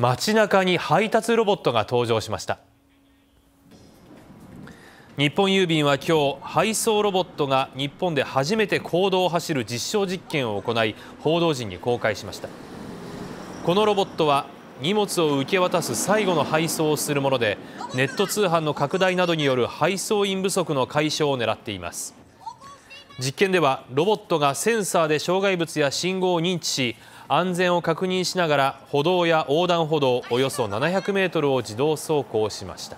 街中に配達ロボットが登場しました。日本郵便は今日配送ロボットが日本で初めて公道を走る実証実験を行い報道陣に公開しました。このロボットは荷物を受け渡す最後の配送をするものでネット通販の拡大などによる配送員不足の解消を狙っています。実験ではロボットがセンサーで障害物や信号を認知し安全を確認しながら歩道や横断歩道およそ700メートルを自動走行しました。